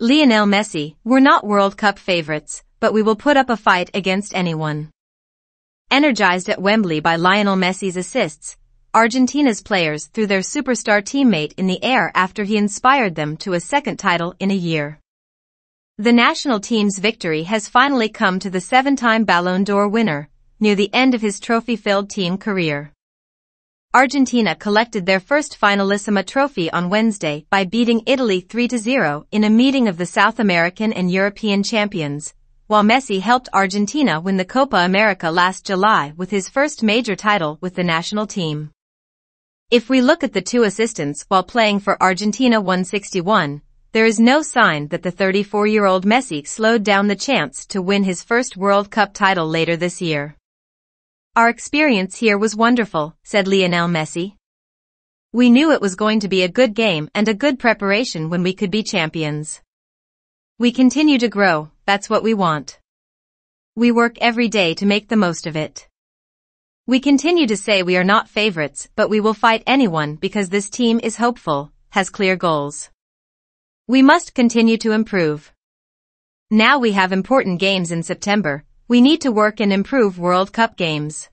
Lionel Messi, we're not World Cup favorites, but we will put up a fight against anyone. Energized at Wembley by Lionel Messi's assists, Argentina's players threw their superstar teammate in the air after he inspired them to a second title in a year. The national team's victory has finally come to the seven-time Ballon d'Or winner, near the end of his trophy-filled team career. Argentina collected their first Finalissima trophy on Wednesday by beating Italy 3-0 in a meeting of the South American and European champions, while Messi helped Argentina win the Copa America last July with his first major title with the national team. If we look at the two assistants while playing for Argentina 161, there is no sign that the 34-year-old Messi slowed down the chance to win his first World Cup title later this year. Our experience here was wonderful, said Lionel Messi. We knew it was going to be a good game and a good preparation when we could be champions. We continue to grow, that's what we want. We work every day to make the most of it. We continue to say we are not favorites, but we will fight anyone because this team is hopeful, has clear goals. We must continue to improve. Now we have important games in September, we need to work and improve World Cup games.